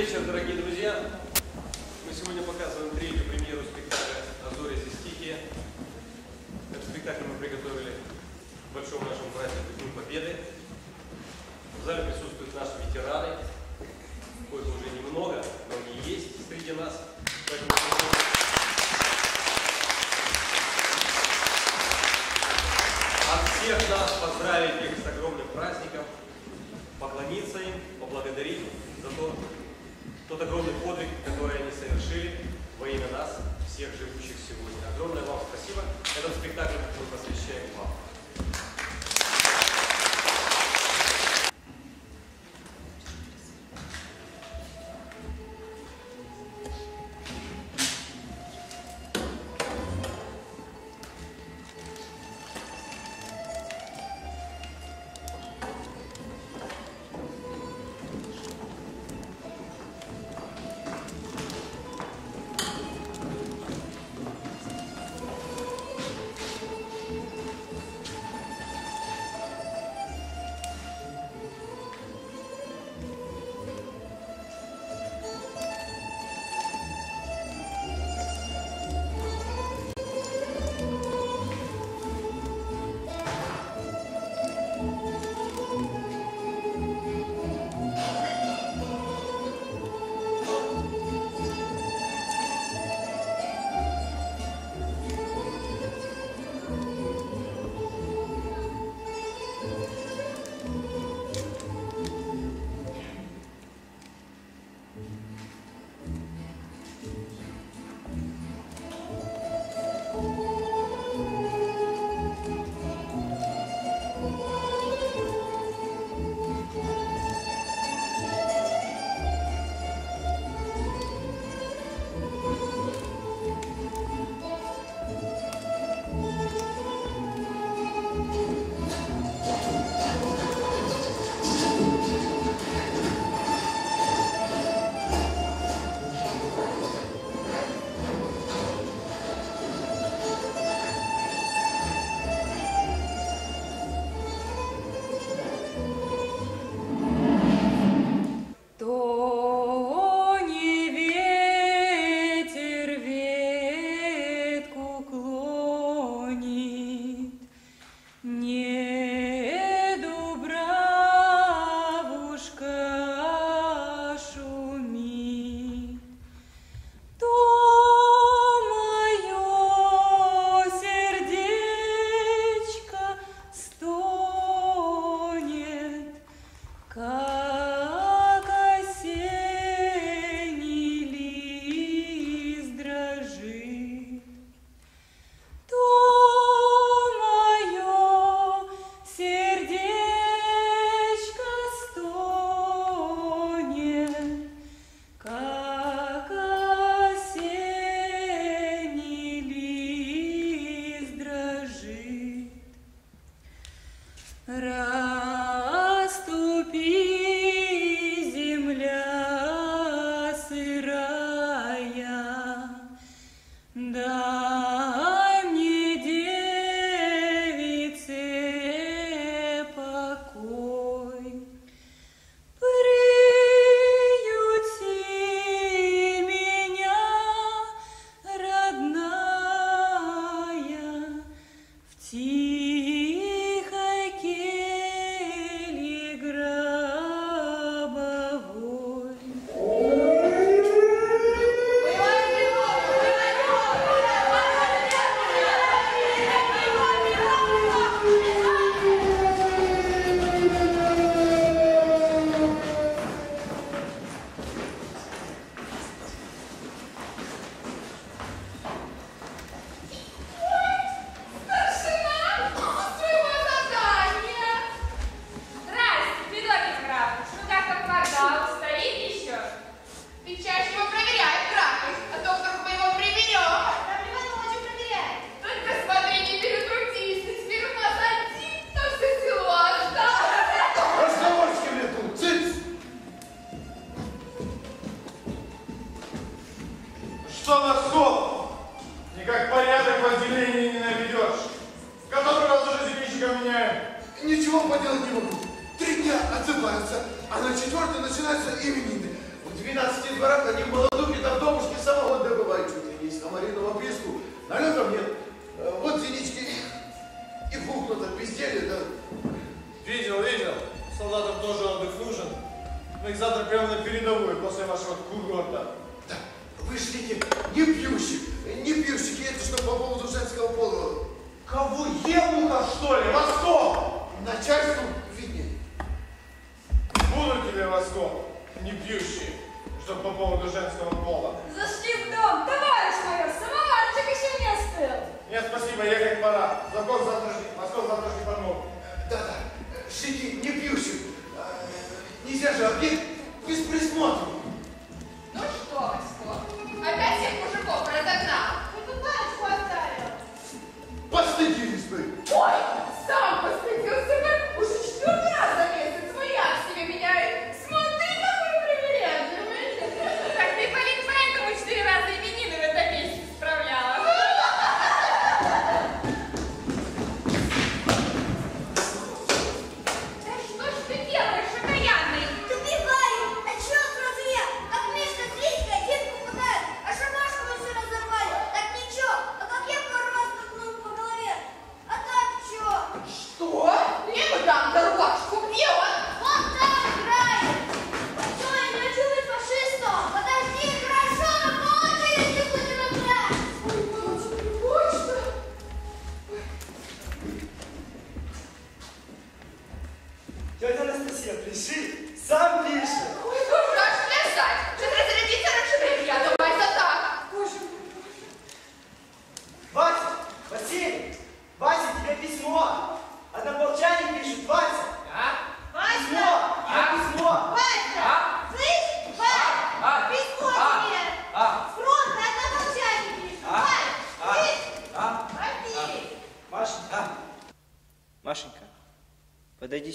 вечер, дорогие друзья. Мы сегодня показываем третью премьеру спектакля «Азори здесь тихие». Этот спектакль мы приготовили к большому нашему празднику Дню Победы. В зале присутствуют наши ветераны. Коих уже немного, но они есть среди нас. Поэтому от всех нас поздравить их с огромным праздником, поклониться им, поблагодарить за то, тот огромный подвиг, который они совершили во имя нас, всех живущих сегодня. Огромное вам спасибо. Этот спектакль мы посвящаем вам.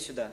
сюда.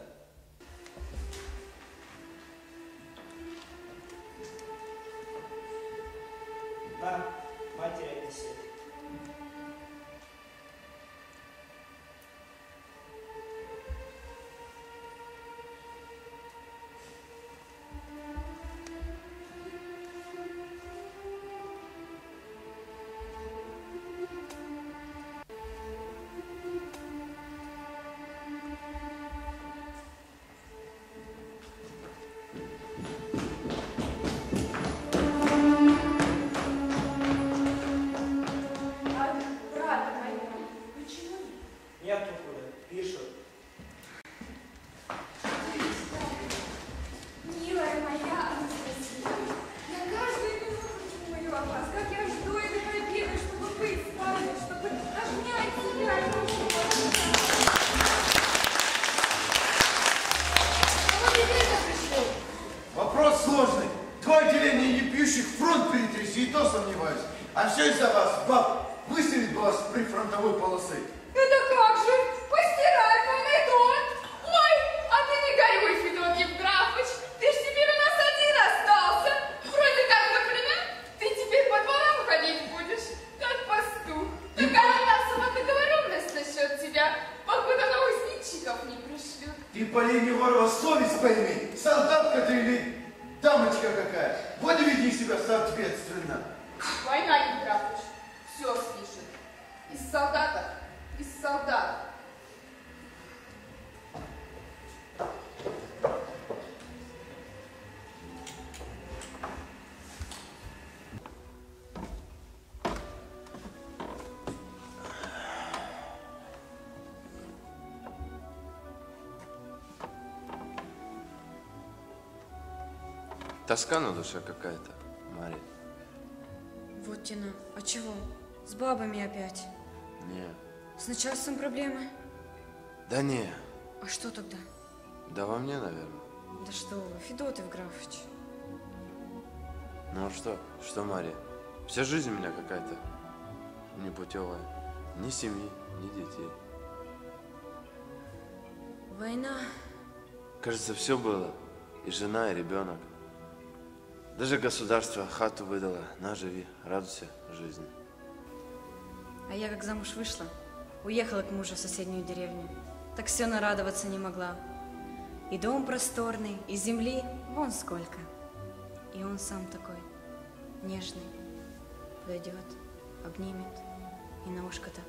Тоска на душе какая-то, Мария. Вот тина, А чего? С бабами опять? Не. С начальством проблемы? Да не. А что тогда? Да во мне, наверное. Да что вы, Федотов Графович. Ну а что? Что, Мария? Вся жизнь у меня какая-то непутевая. Ни семьи, ни детей. Война. Кажется, все было. И жена, и ребенок. Даже государство хату выдало. На, живи, радуйся жизни. А я как замуж вышла, уехала к мужу в соседнюю деревню. Так все нарадоваться не могла. И дом просторный, и земли вон сколько. И он сам такой, нежный, подойдет, обнимет, и на ушко так.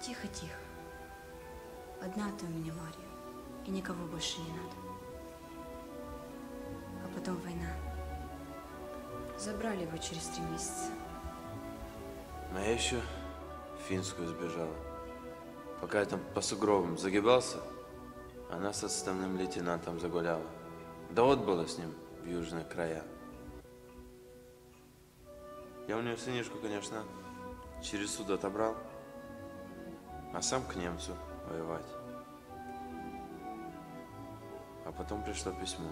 Тихо-тихо. Одна ты у меня, Марья, и никого больше не надо потом война. Забрали его через три месяца. А я еще финскую сбежала. Пока я там по сугробам загибался, она с отставным лейтенантом загуляла. Да вот было с ним в южные края. Я у нее сынишку, конечно, через суд отобрал, а сам к немцу воевать. А потом пришло письмо.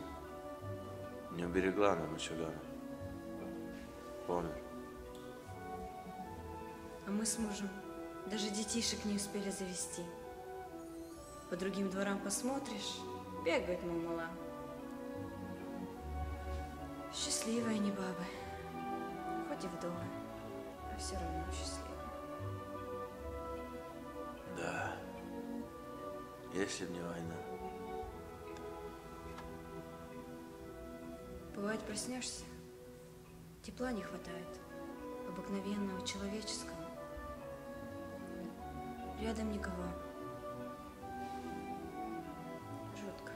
Не уберегла она мальчугана. Помер. А мы с мужем даже детишек не успели завести. По другим дворам посмотришь, бегают, мол, мала. Счастливые они бабы. Хоть и вдовы, а все равно счастливые. Да. Если б не война. Бывает, проснешься, тепла не хватает, обыкновенного, человеческого. Рядом никого. Жутко.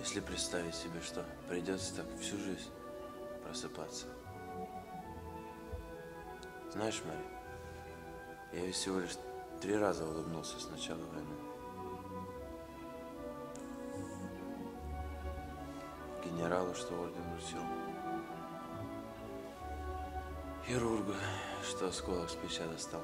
Если представить себе, что придется так всю жизнь просыпаться. Знаешь, Мария, я ведь всего лишь три раза улыбнулся с начала войны. Генералу, что орден вручил. Хирургу, что осколок с плеча достал.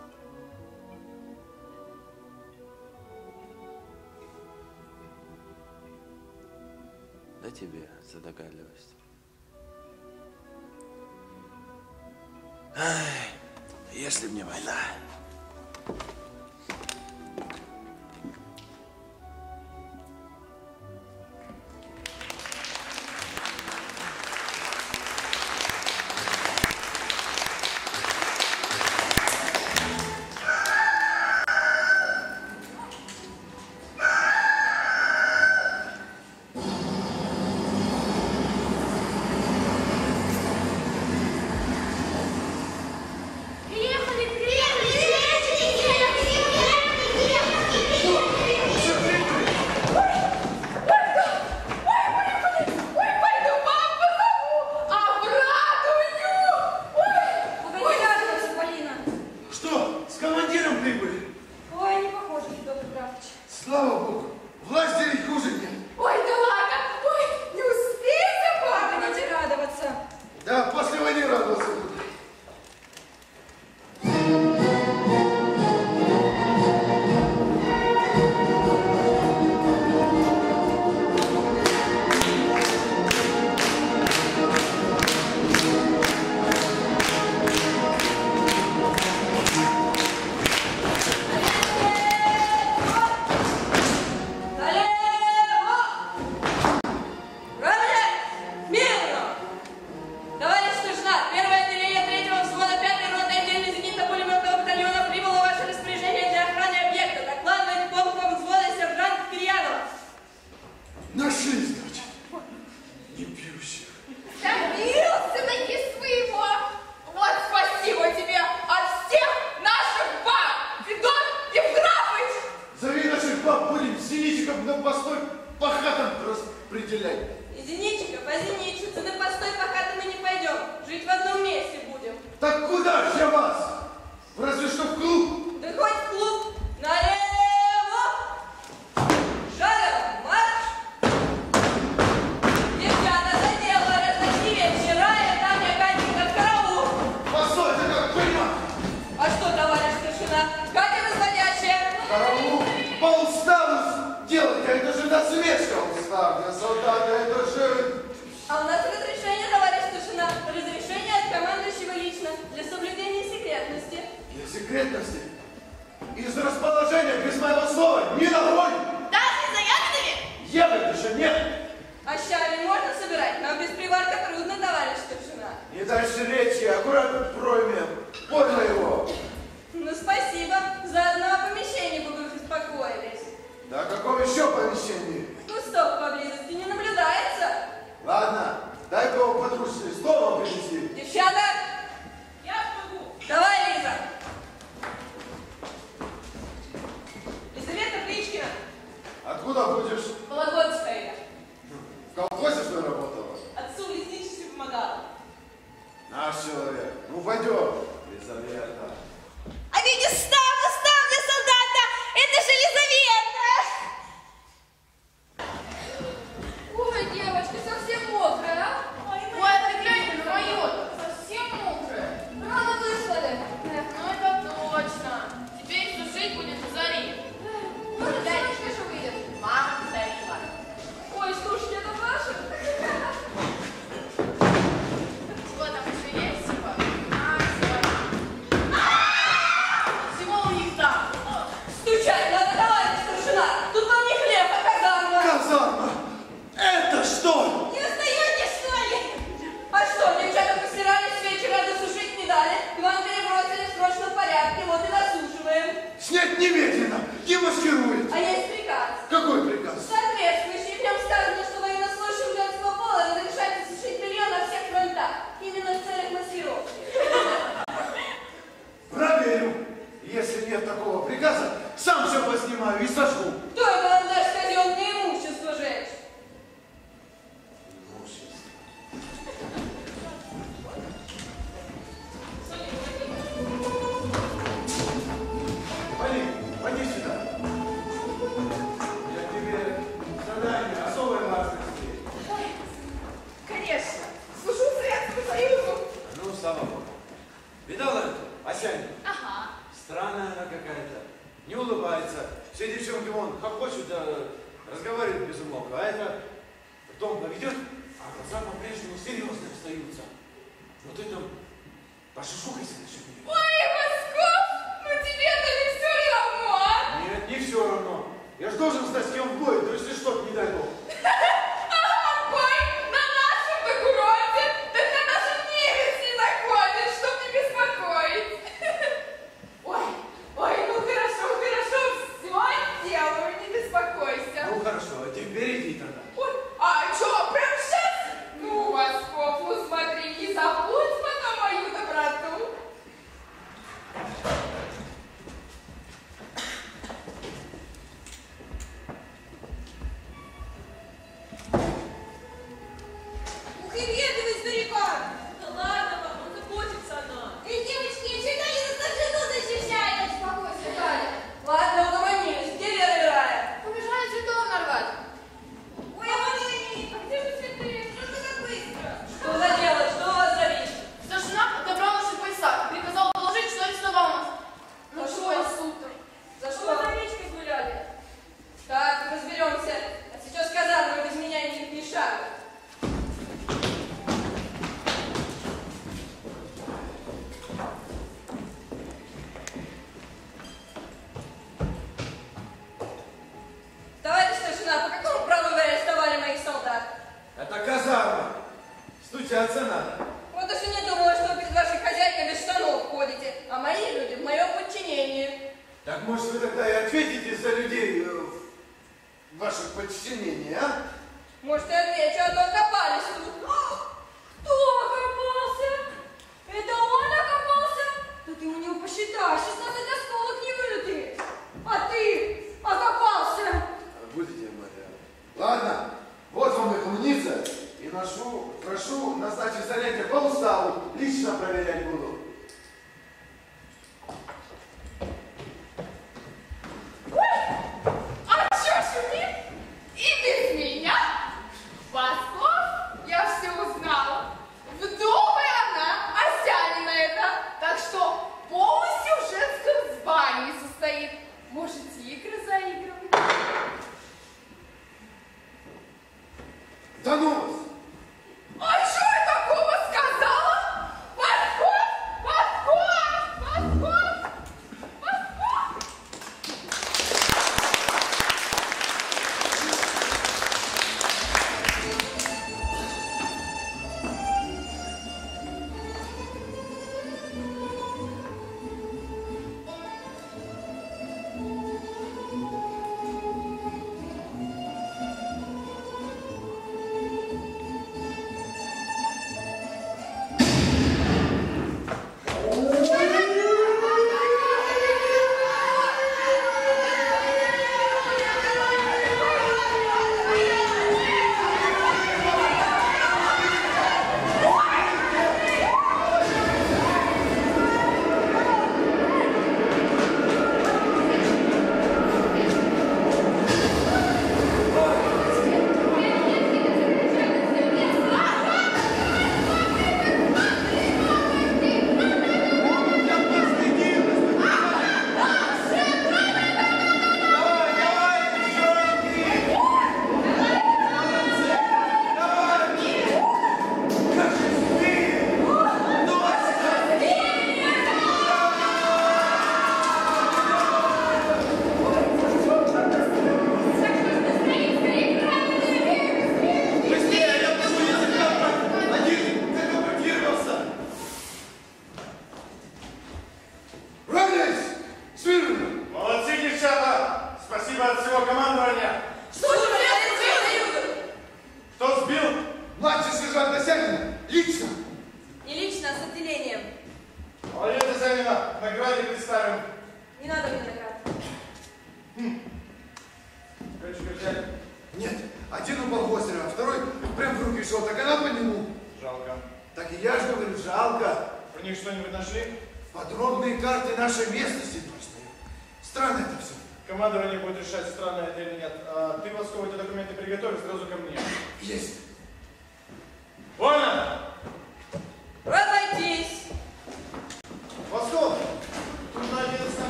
Да тебе за догадливость. Ай, если б не война.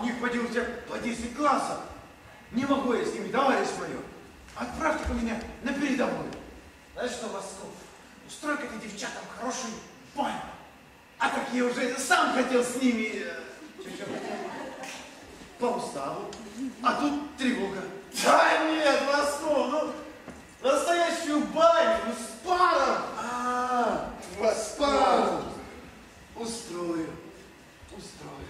У них поди у всех по 10 классов. Не могу я с ними, товарищ майор. Отправьте-ка меня на передовую. Знаешь что, Восков, устрой-ка ты девчатам хорошую баню. А так я уже сам хотел с ними... э? По уставу. А тут тревога. Да нет, Москва, ну, настоящую баню, ну, с паром. А, с паром. Устрою. Устрою.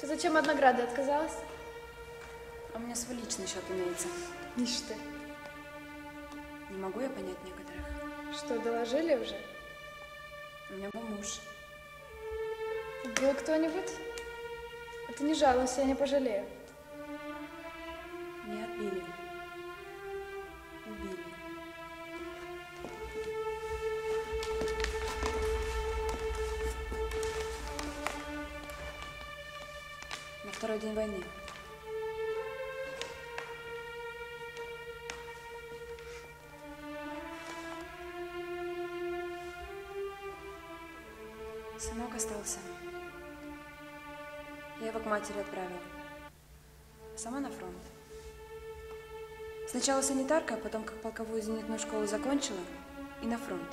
Ты зачем от награды отказалась? А у меня свой личный счет имеется. Ишь ты. Не могу я понять некоторых. Что, доложили уже? У меня был муж. Убил кто-нибудь? А ты не жалуйся, я не пожалею. Не отбили. Убили. На второй день войны. Сынок остался. Я его к матери отправила. Сама на фронт. Сначала санитарка, а потом, как полковую зенитную школу закончила, и на фронт.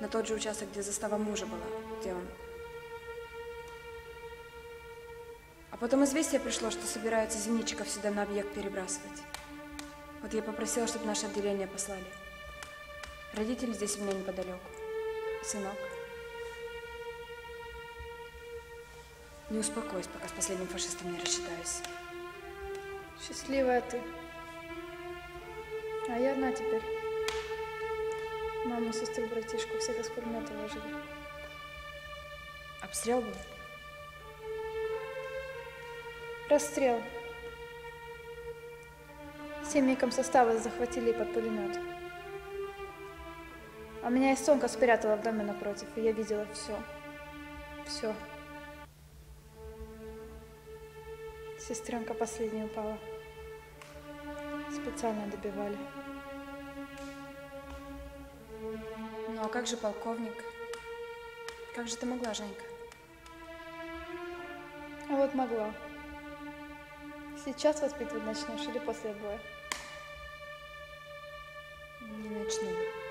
На тот же участок, где застава мужа была, где он. А потом известие пришло, что собираются зенитчиков сюда на объект перебрасывать. Вот я попросила, чтобы наше отделение послали. Родители здесь у меня неподалеку. Сынок. Не успокоюсь, пока с последним фашистом не рассчитаюсь. Счастливая ты. А я одна теперь. Маму, сестру, братишку всех из пулемета ложили. Обстрел был? Расстрел. Семейкам состава захватили под пулемет. А меня Истонка спрятала в доме напротив, и я видела все. Все. Сестренка последняя упала. Специально добивали. Ну а как же полковник? Как же ты могла, Женька? А вот могла. Сейчас воспитывать начнешь или после боя? Не начну.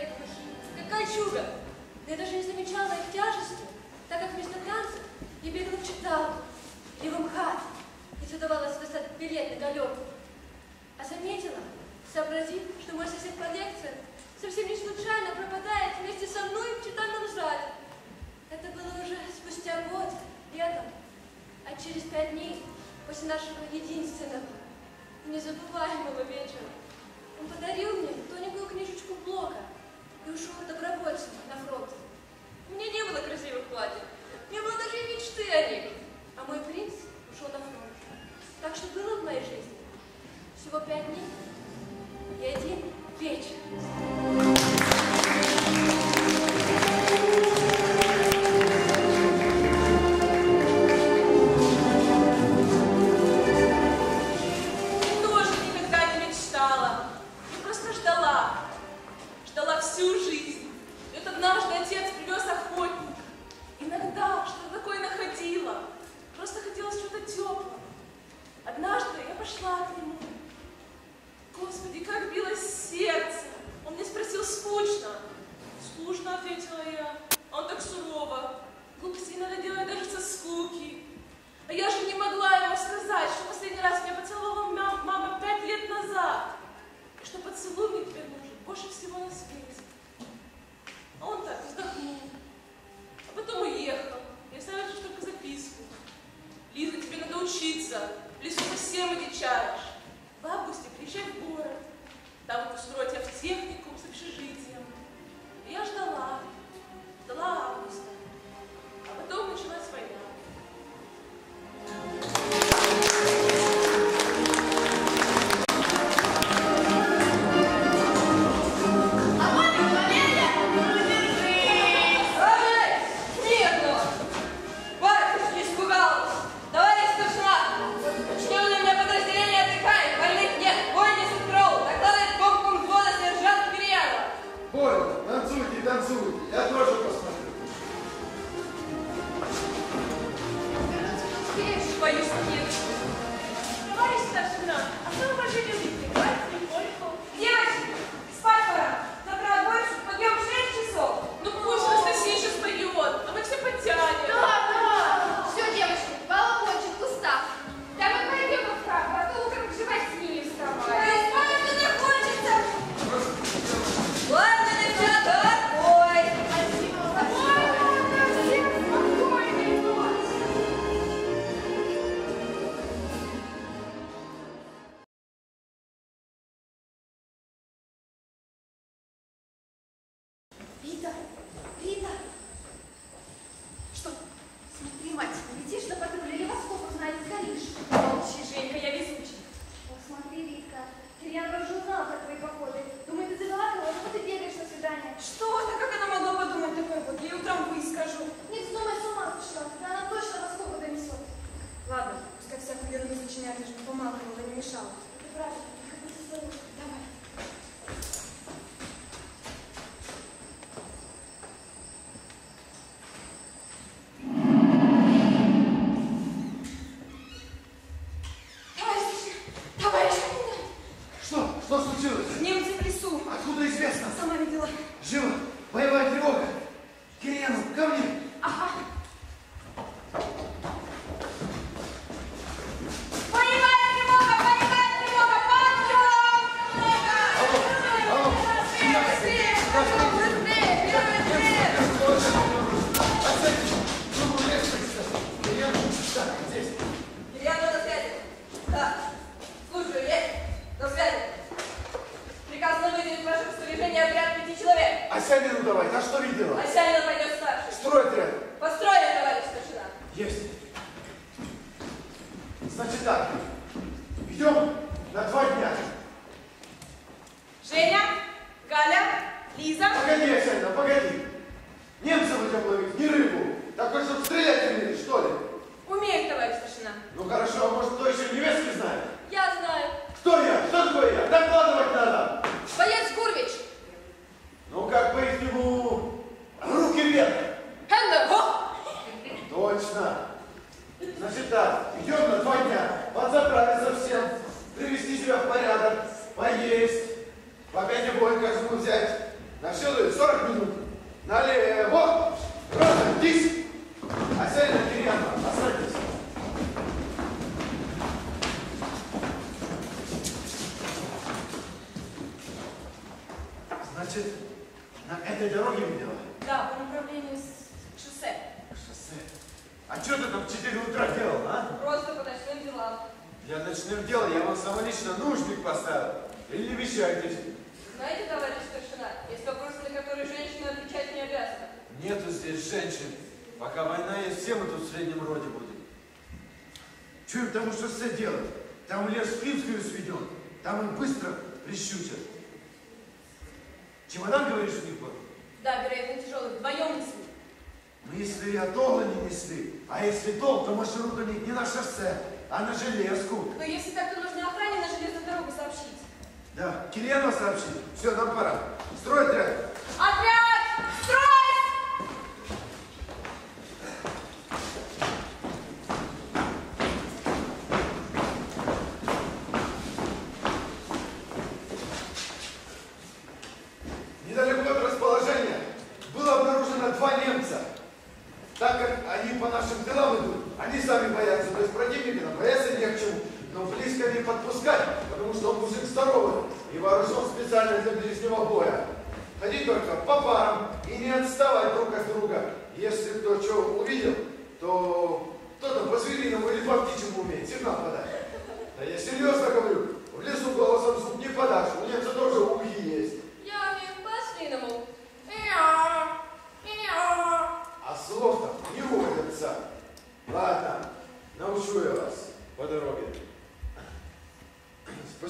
моей души. Какая чудо! Я даже не замечала их тяжести, так как вместо танцев я бегала в читалку и в МХАТ, и удавалось достать билет на галерку. А заметила, сообразив, что мой сосед по лекции совсем не случайно пропадает вместе со мной в читальном зале. Это было уже спустя год, летом, а через пять дней после нашего единственного, незабываемого вечера он подарил мне тоненькую книжечку Блока — и ушел добровольцем на фронт. У меня не было красивых платьев, не было даже мечты о них. А мой принц ушел на фронт. Так что было в моей жизни всего пять дней и один вечер.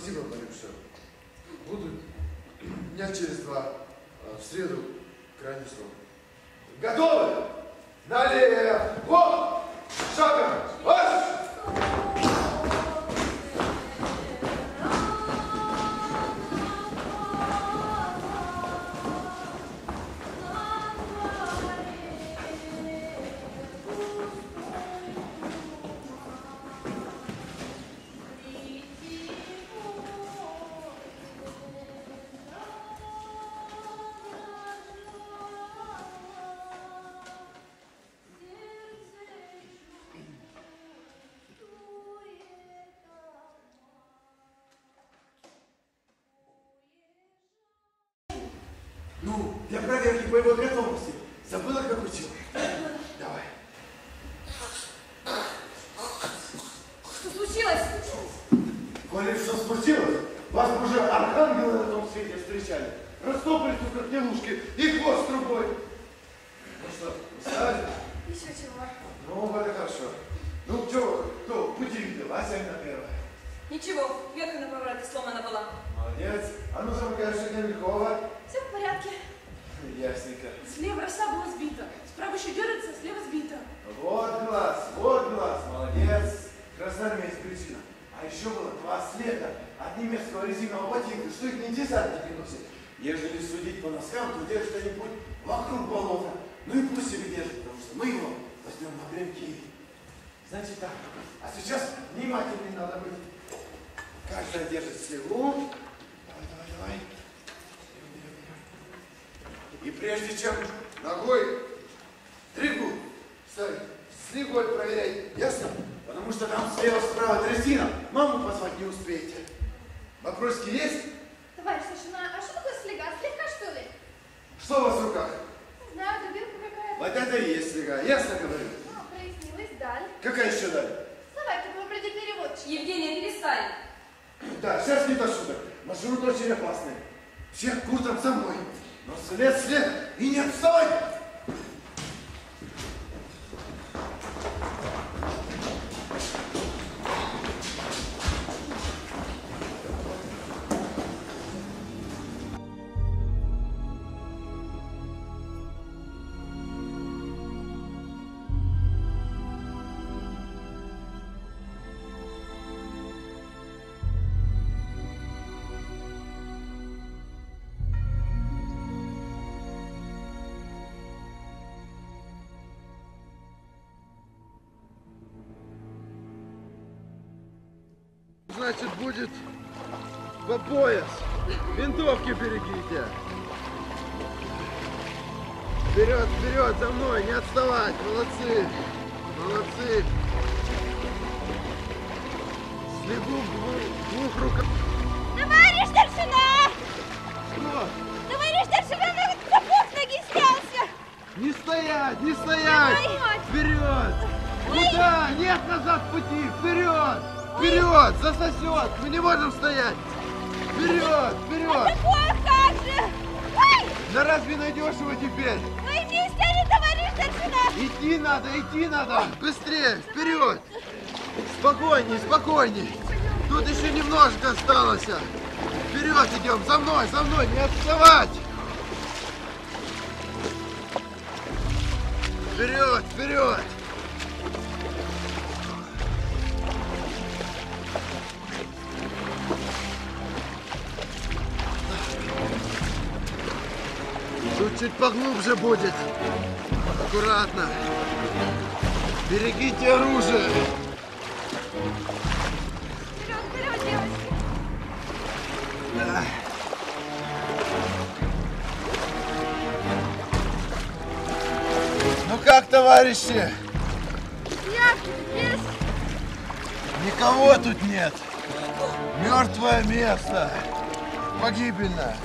спрогнозировано все. Буду. дня через два, э, в среду, крайний срок. Готовы? Налево! Шагом! Вот! значит будет по пояс. Винтовки берегите. Вперед, вперед, за мной, не отставать. Молодцы, молодцы. Слегу в двух руках. Товарищ старшина! Что? Товарищ старшина, на ну сапог ноги снялся. Не стоять, не стоять. Давай. Вперед. Ой. Куда? Нет назад пути, вперед. Вперед! Засосет! Мы не можем стоять! Вперед! Вперед! Ой, как же! Ой! Да разве найдешь его теперь? Вы вместе, а товарищ старшина! Идти надо, идти надо! Быстрее! Вперед! Спокойней, спокойней! Тут еще немножко осталось! Вперед идем! За мной, за мной! Не отставать! Вперед, вперед! Чуть поглубже будет. Аккуратно. Берегите оружие. Вперед, вперед, девочки! Да. Ну как, товарищи? Як есть? Никого тут нет. Мертвое место. Погибельное.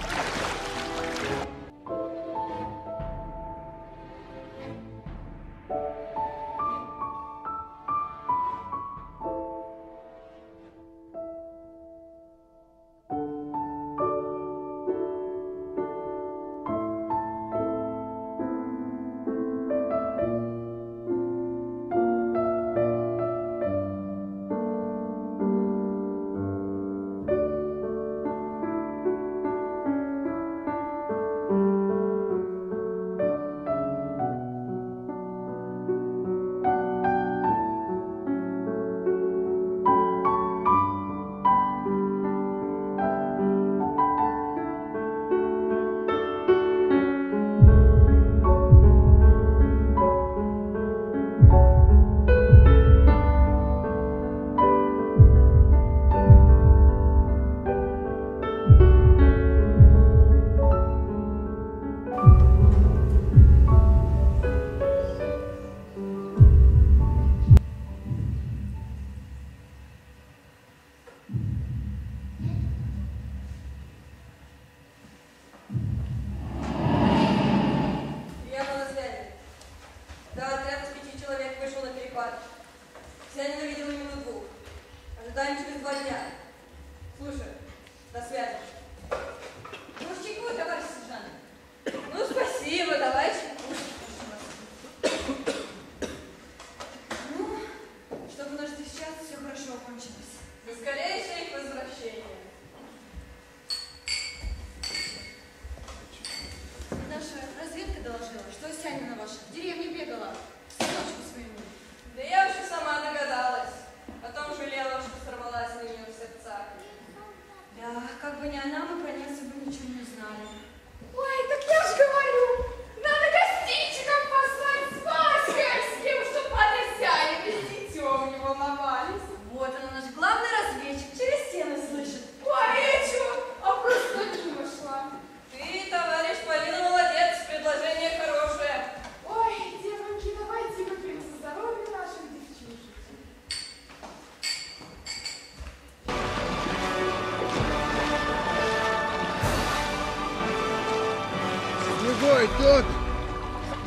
Другой, тут.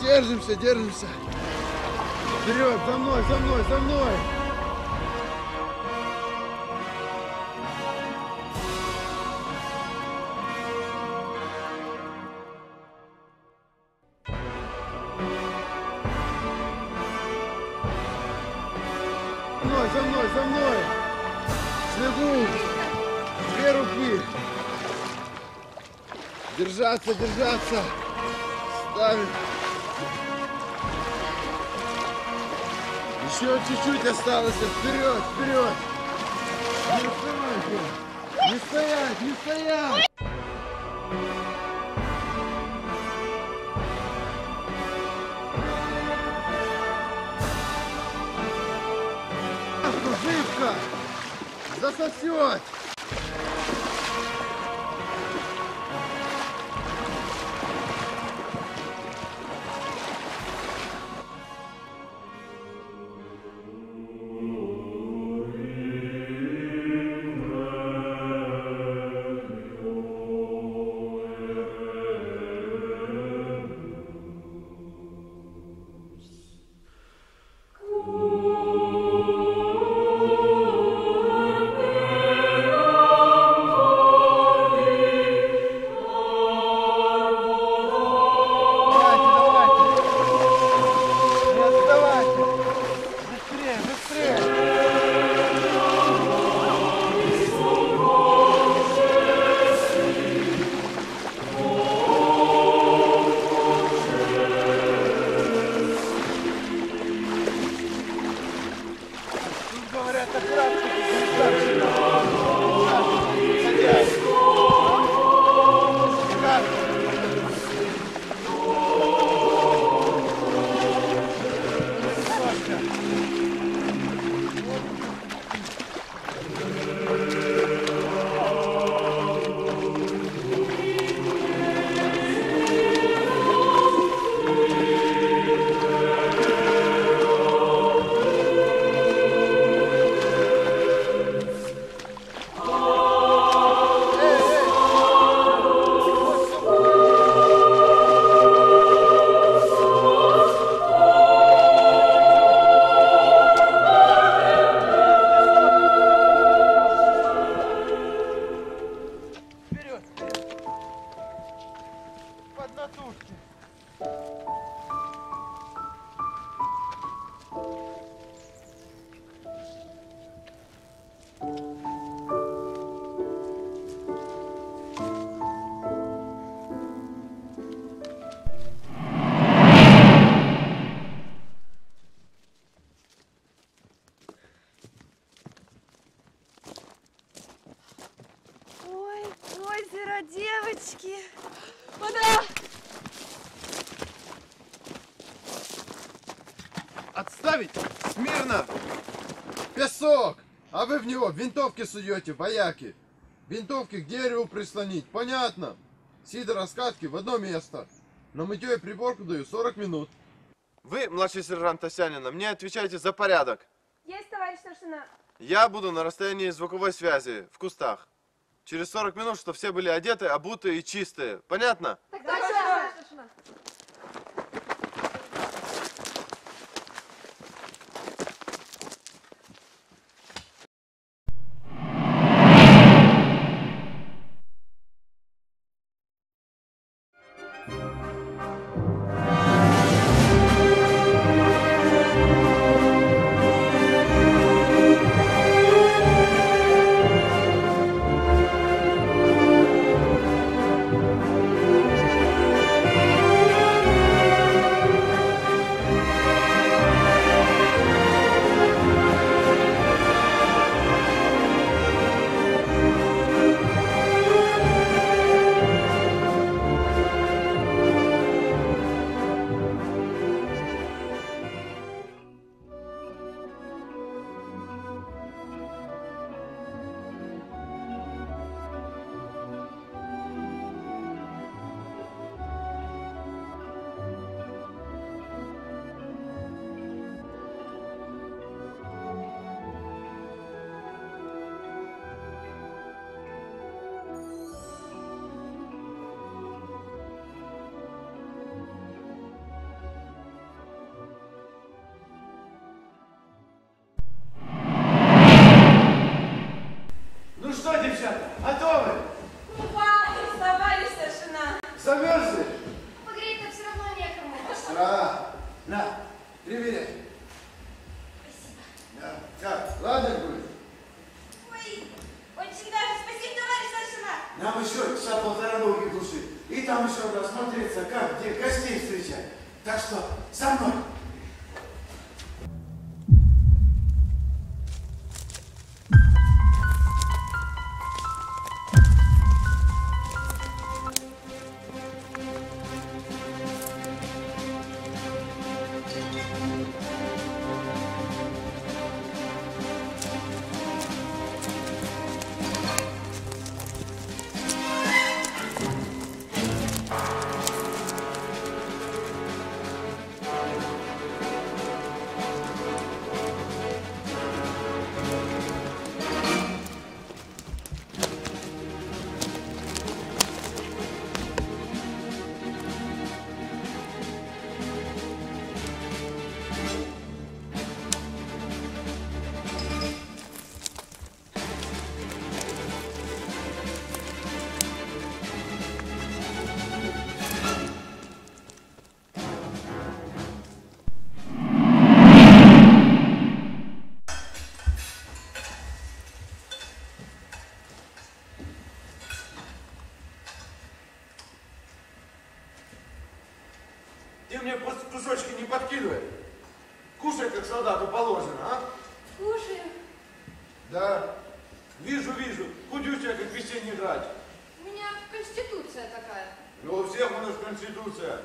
Держимся, держимся. Вперед, за мной, за мной, за мной. За мной, за мной, за мной. Слегу. Две руки. Держаться, держаться. Ставим. Еще чуть-чуть осталось. Вперед, вперед. Не вставайте. Не стоять, не стоять. Живка! Засосет! Отставить! Смирно! Песок! А вы в него винтовки суете, вояки! Винтовки к дереву прислонить, понятно? Сидор раскатки в одно место. На мытье и приборку даю 40 минут. Вы, младший сержант Тосянина, мне отвечаете за порядок. Есть, товарищ старшина. Я буду на расстоянии звуковой связи, в кустах. Через 40 минут, чтобы все были одеты, обуты и чистые. Понятно? Так, товарищ мне кусочки не подкидывай. Кушай, как солдату положено, а? Кушаю. Да. Вижу, вижу. Худючая, как весенний грач. У меня конституция такая. Ну, у всех у нас конституция.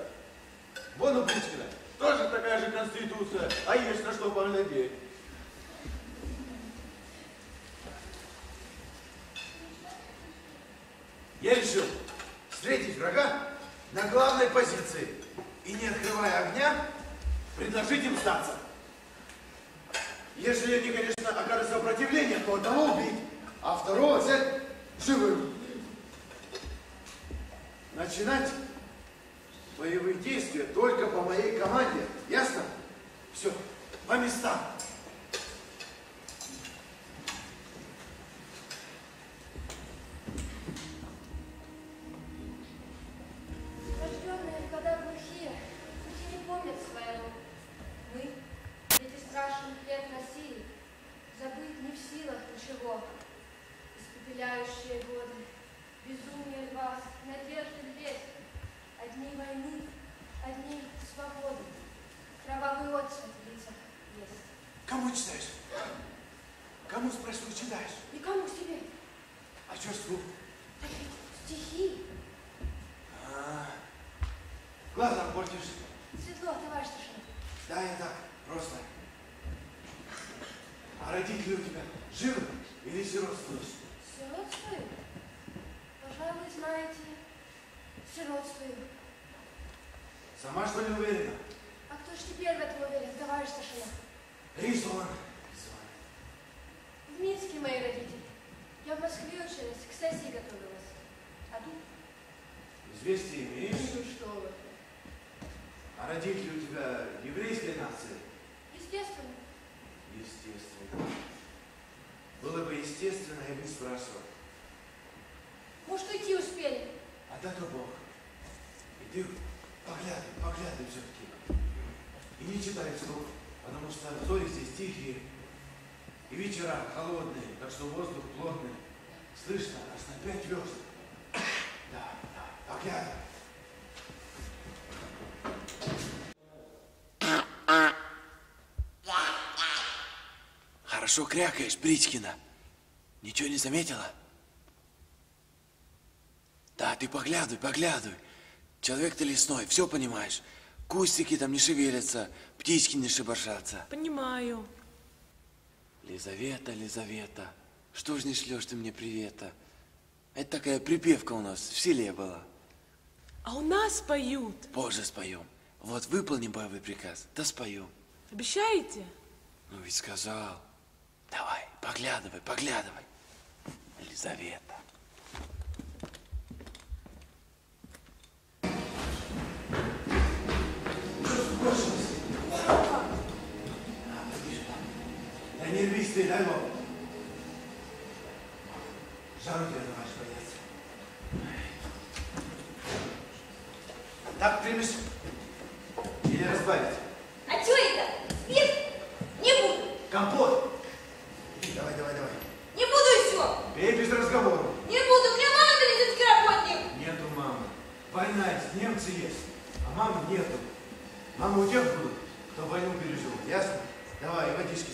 Вон у Пушкина тоже такая же конституция, а есть на что поглядеть. Я решил встретить врага на главной позиции и, не открывая огня, предложить им сдаться. Если они, конечно, окажут сопротивление, то одного убить, а второго взять живым. Начинать боевые действия только по моей команде. Ясно? Все, по местам. Рожденные в годах глухие, хоть и не помнят своего. Мы, дети страшных лет России, забыть не в силах ничего. Испепеляющие годы, безумие вас, надежды лет, одни войны, одни свободы. Кровавый отцвет в лицах есть. Кому читаешь? Кому спросил, читаешь? Никому себе. А что ж слух? Стихи. А, глаза портишь. Светло, товарищ старшина. Да, я так, просто. А родители у тебя живы или сиротствуешь? Сиротствую? Пожалуй, знаете, сиротствую. Ли уверена? А кто ж теперь в этом уверен, товарищ старшина? Резон. В Минске мои родители. Я в Москве училась, к сессии готовилась. А тут? Известие имеешь? Ну что вы. А родители у тебя еврейской нации? Естественно. Естественно. Было бы естественно, я бы не спрашивал. Может, уйти успели? А так и Бог. И ты поглядывай, поглядывай все-таки. И не читай вслух, потому что тихие. И вечера холодные, так что воздух плотный. Слышно, аж на пять верст. Да, да, поглядывай. Хорошо крякаешь, Бричкина. Ничего не заметила? Да, ты поглядывай, поглядывай. Человек ты лесной, все понимаешь. Кустики там не шевелятся, птички не шебаршатся. Понимаю. Лизавета, Лизавета, что ж не шлешь ты мне привета? Это такая припевка у нас в селе была. А у нас поют. Позже споем. Вот выполним боевой приказ, да споем. Обещаете? Ну ведь сказал. Давай, поглядывай, поглядывай. Лизавета. Да не рвись ты, дай Бог. Жару тебя, товарищ боец. Так примешь? Или разбавить? А что это? Спирт? Не буду. Компот. Давай, давай, давай. Не буду и все. Пей без разговора. Не буду. Мне мама медицинский работник. Нету мамы. Война есть, немцы есть, а мамы нету. Мамы у тех будут, кто войну пережил, ясно? Давай, водички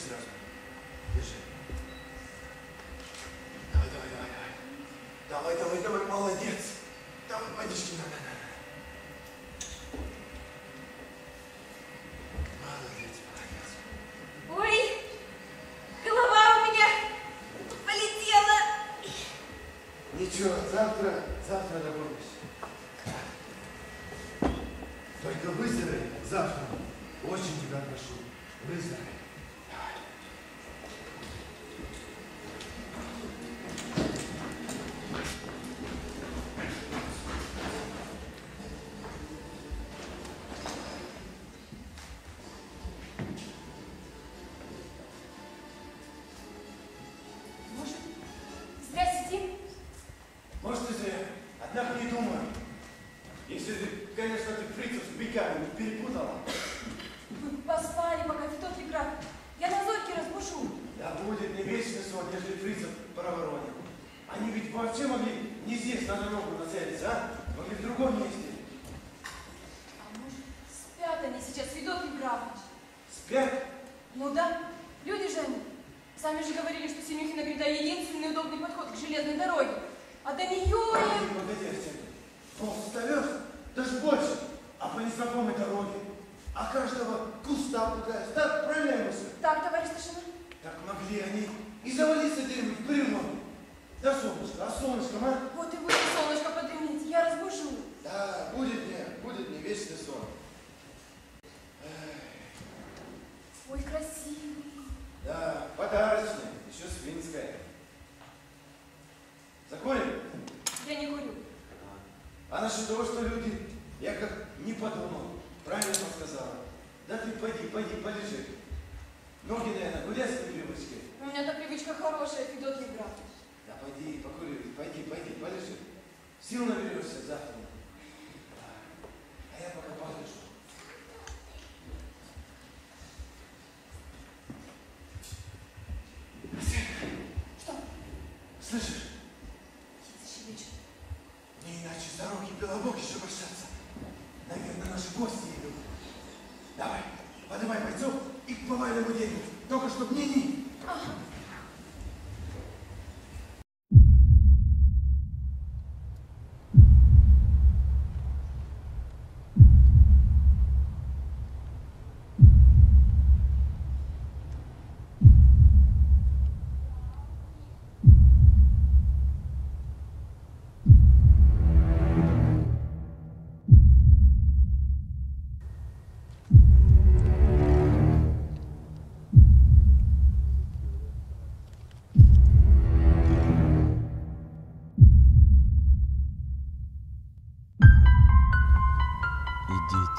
Только чтоб не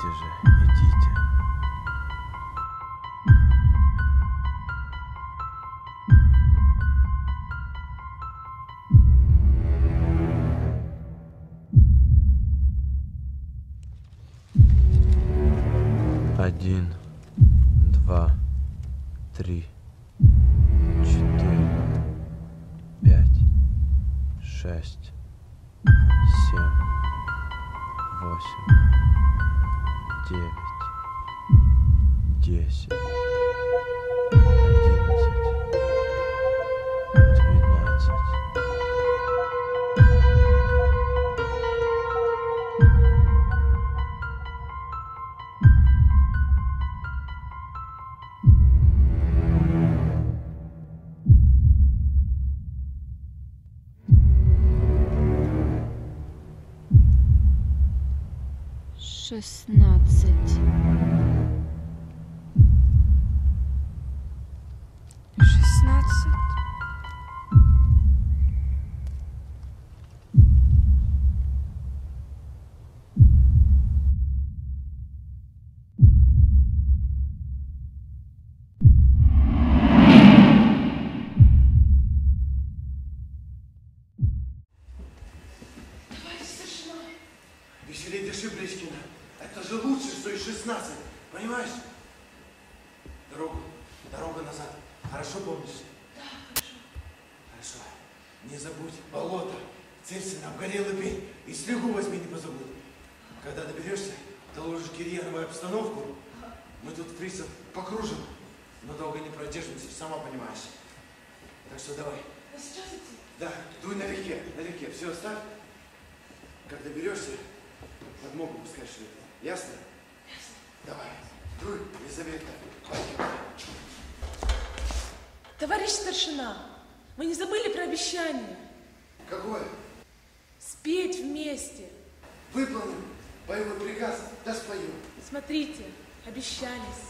идите же, идите. Christmas. товарищ старшина, вы не забыли про обещание? Какое? Спеть вместе. Выполним боевой приказ, да споем. Смотрите, обещались.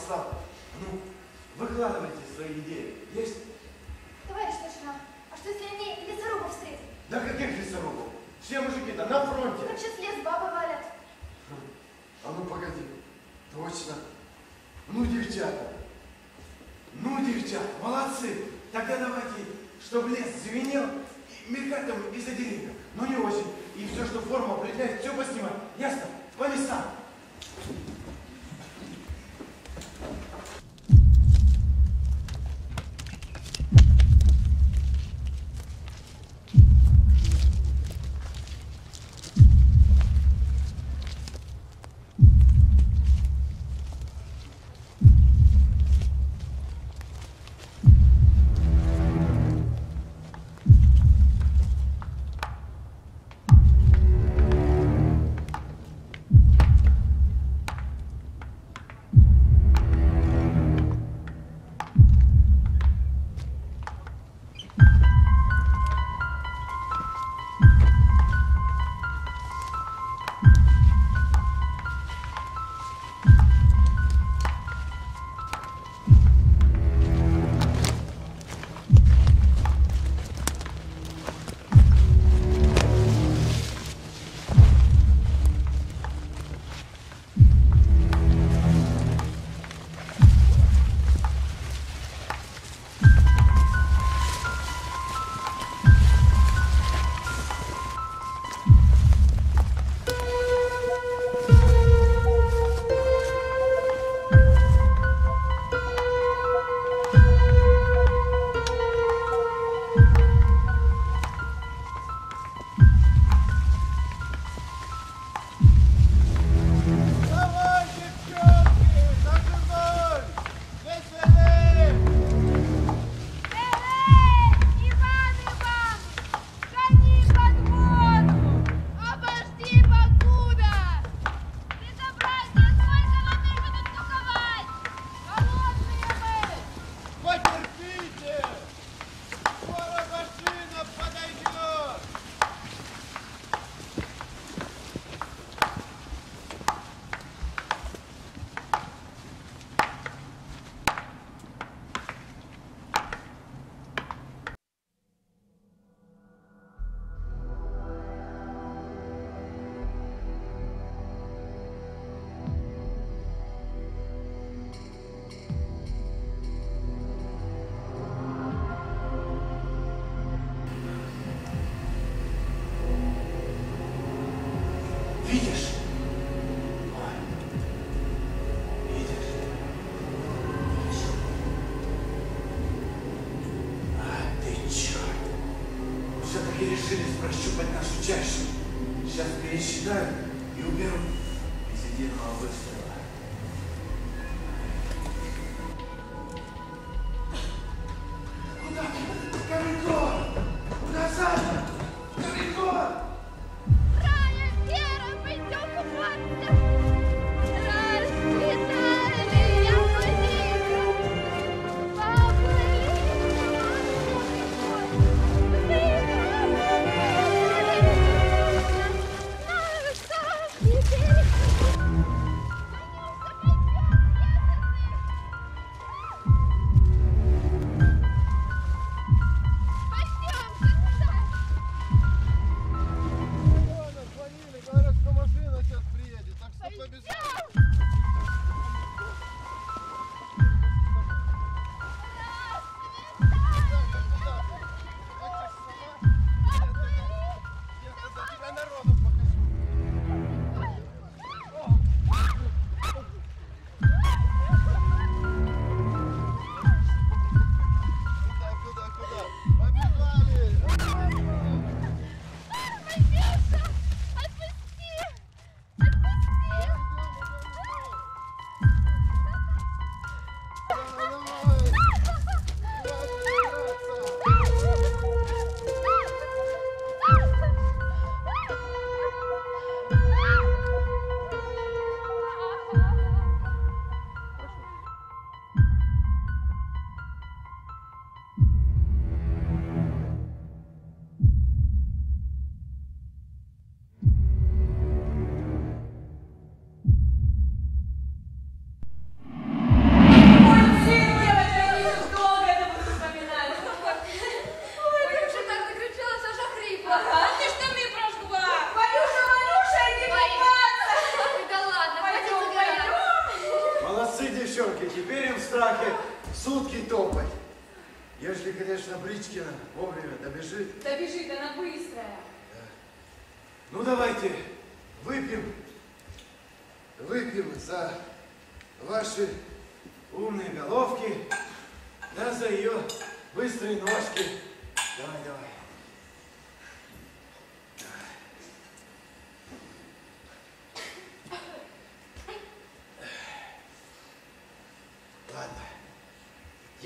послал. Ну, выкладывайте свои идеи. Есть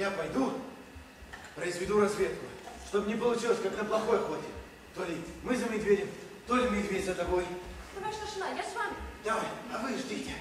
Я пойду, произведу разведку, чтобы не получилось, как на плохой охоте. То ли мы за медведем, то ли медведь за тобой. Товарищ Лошина, я с вами. Давай, а вы ждите.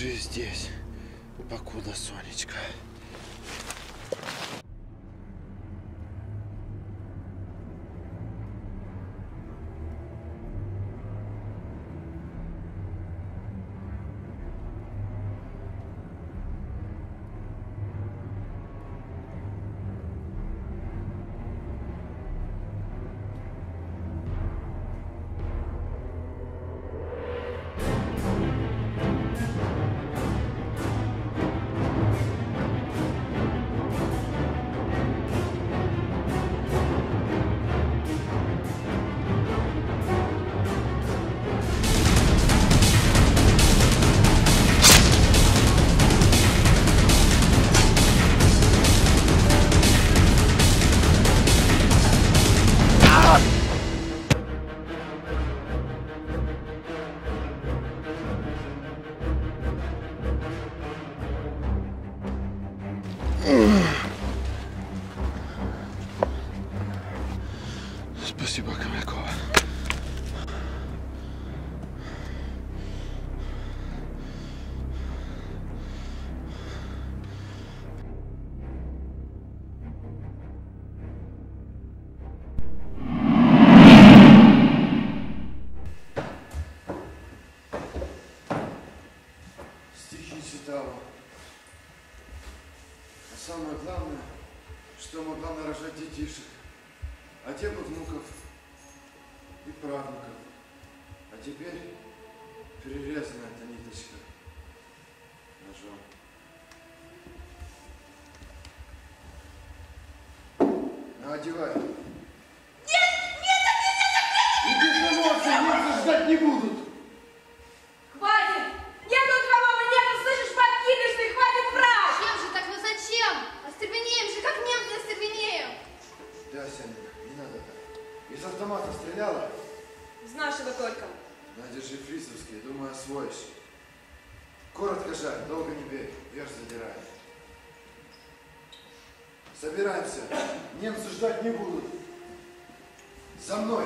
Лежи здесь. детишек, а те бы внуков и правнуков. А теперь перерезана эта ниточка ножом. Одевай. Собираемся. Немцы ждать не будут. За мной.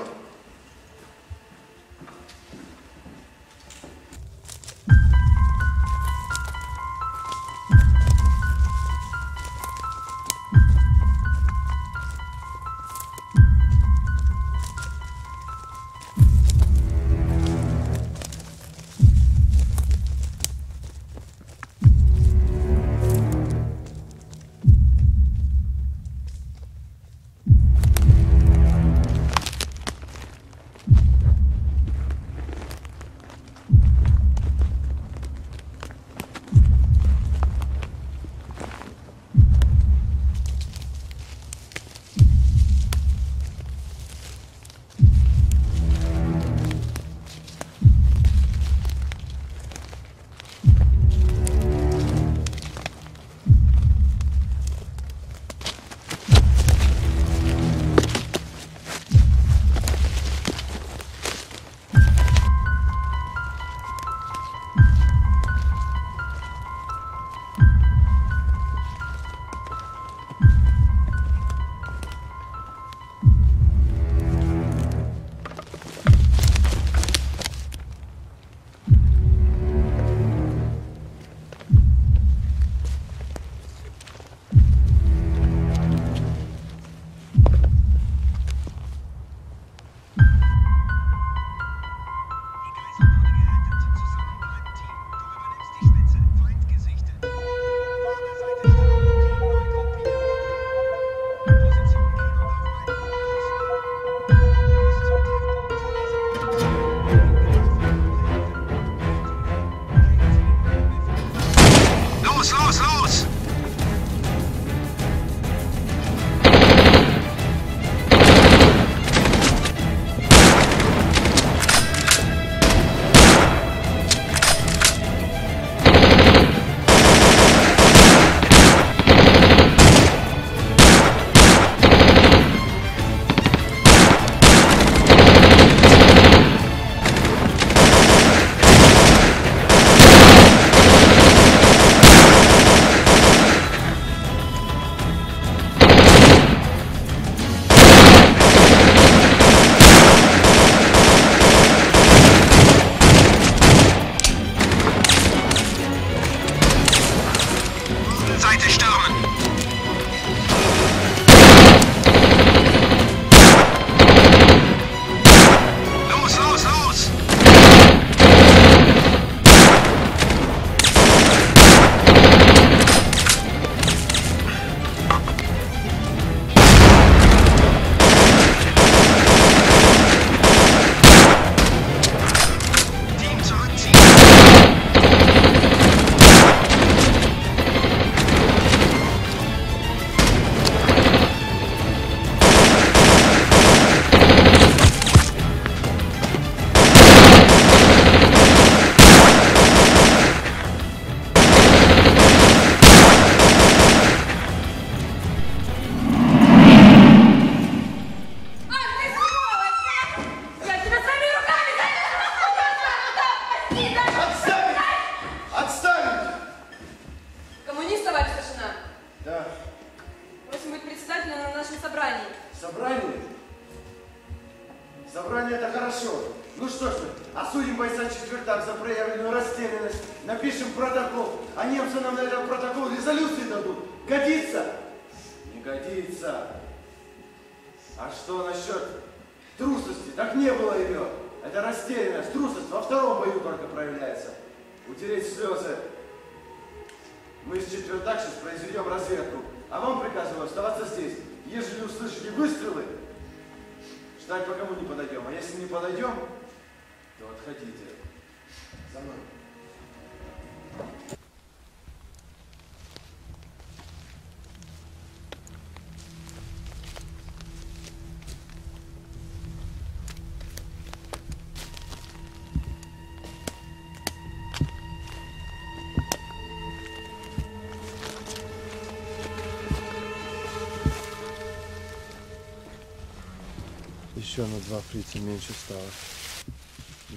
Еще на два фрица меньше стало.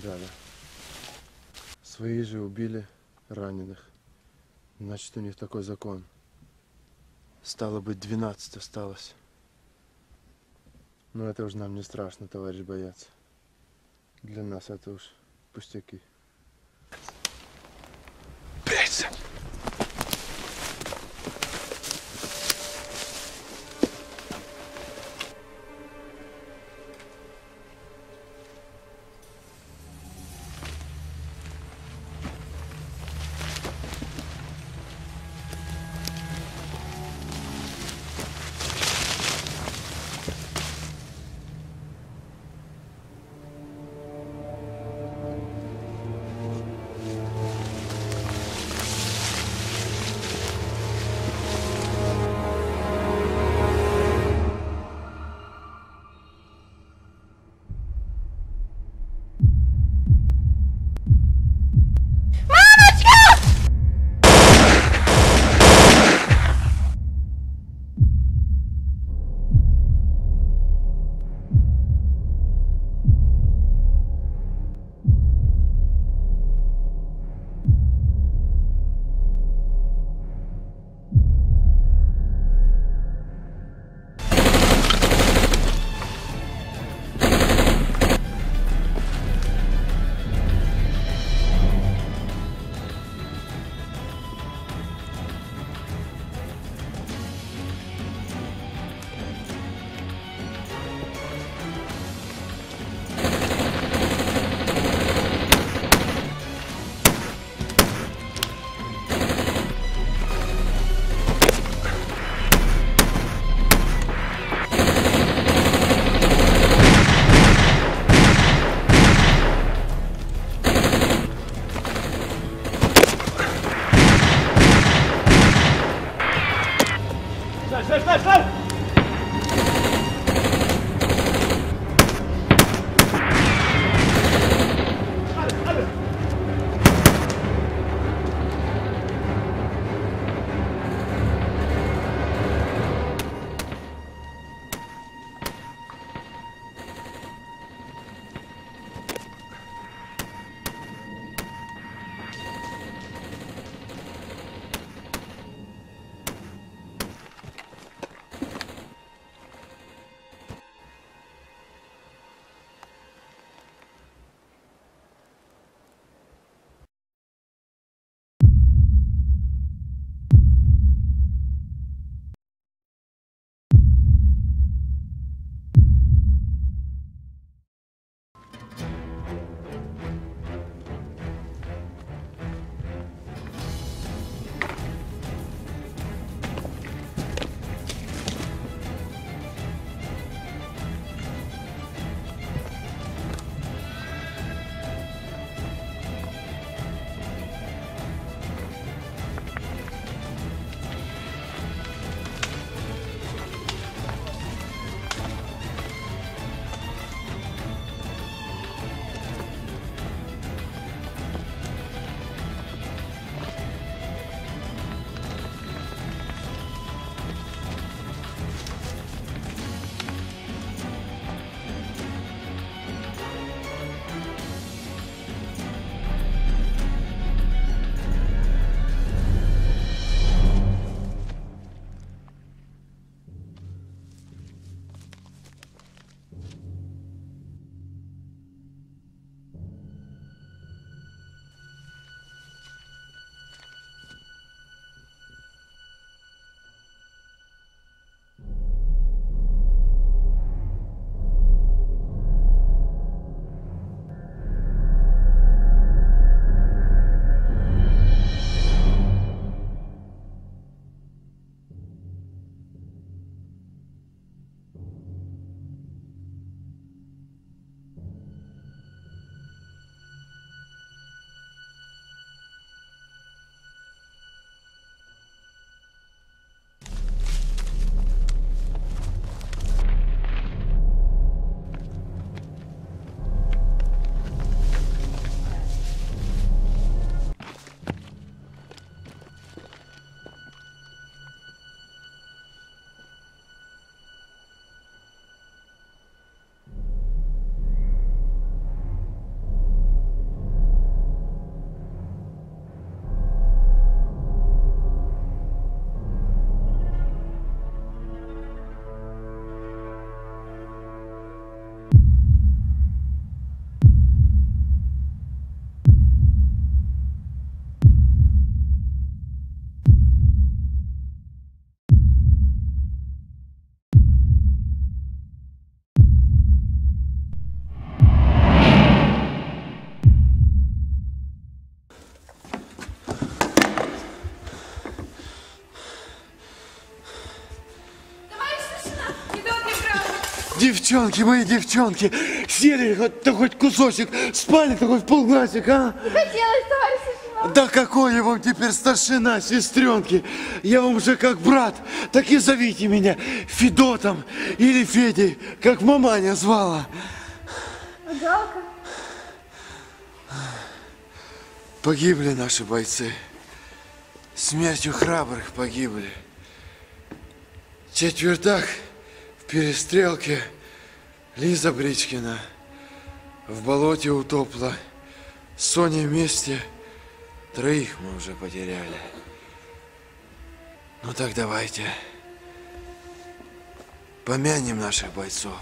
Далее. Свои же убили раненых. Значит, у них такой закон. Стало быть, 12 осталось. Но это уже нам не страшно, товарищ боец. Для нас это уж пустяки. Блять! Девчонки, мои девчонки, сели хоть-то хоть кусочек, спали-то хоть полглазик, а? Хотелось, товарищ лейтенант. Да какой я вам теперь старшина, сестренки? Я вам уже как брат, так и зовите меня Федотом или Федей, как маманя звала. Жалко. Погибли наши бойцы. Смертью храбрых погибли. Четвертак в перестрелке Лиза Бричкина в болоте утопла. С Соней вместе троих мы уже потеряли. Ну так давайте помянем наших бойцов.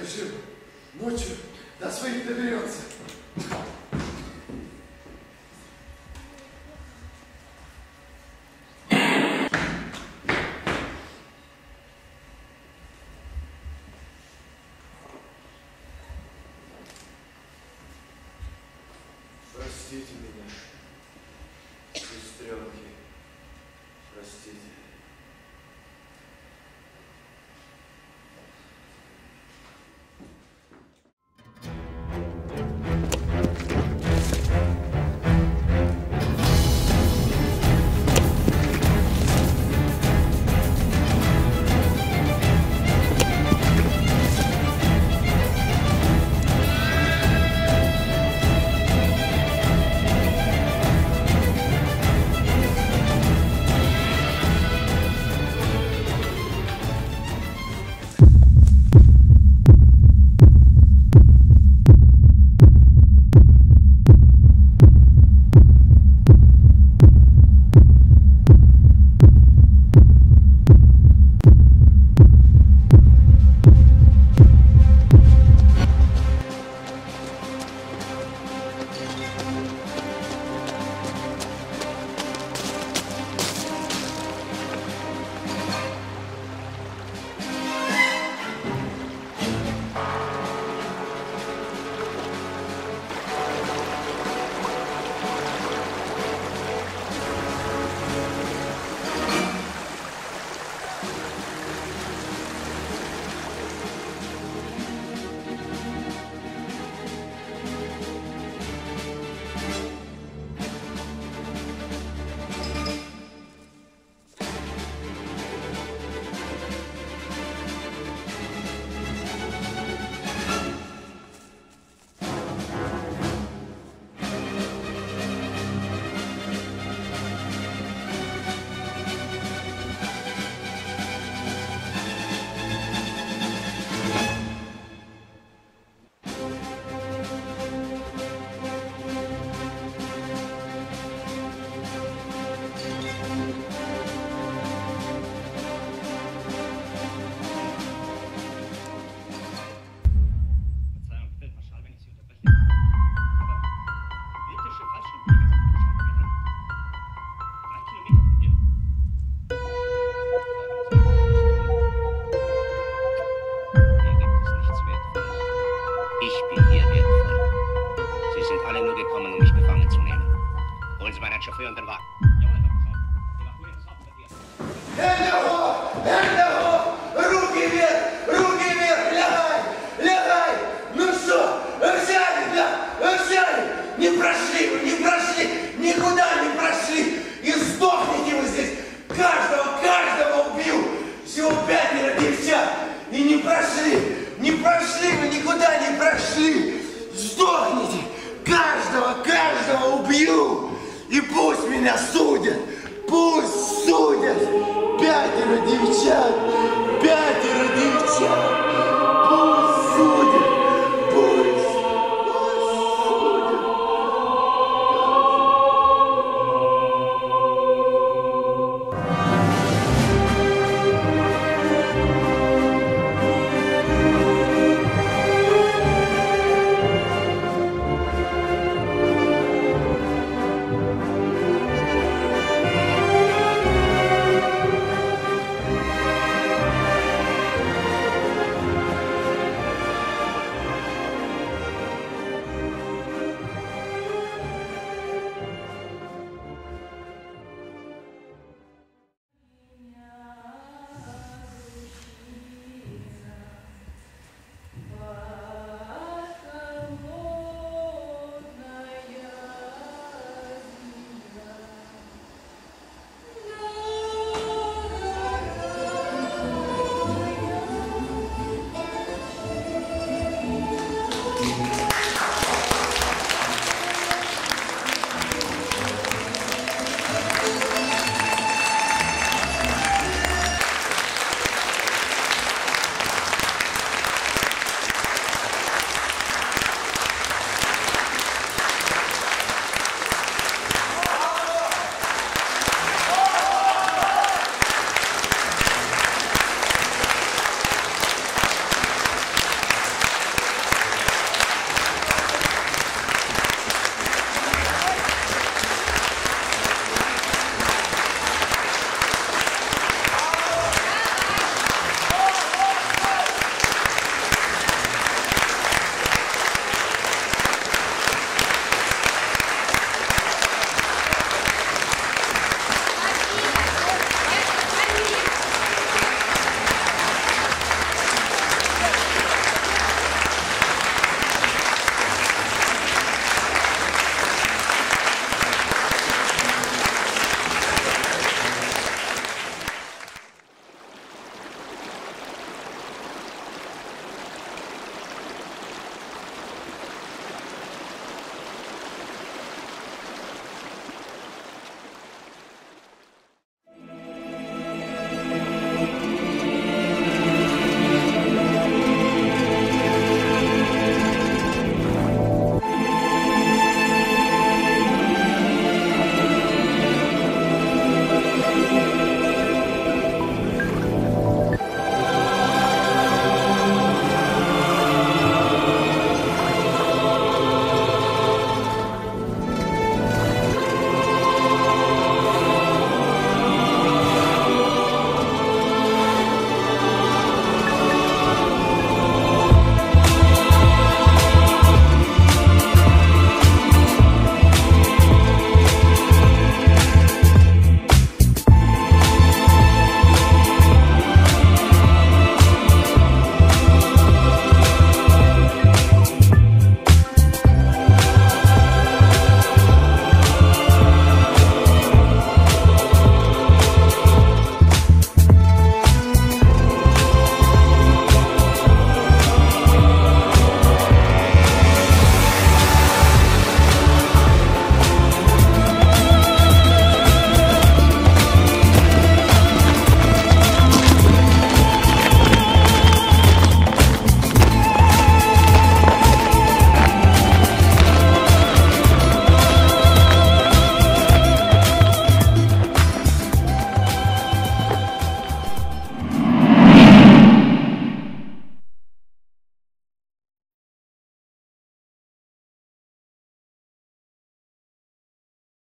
Жив. Ночью до своих доберется. Простите меня,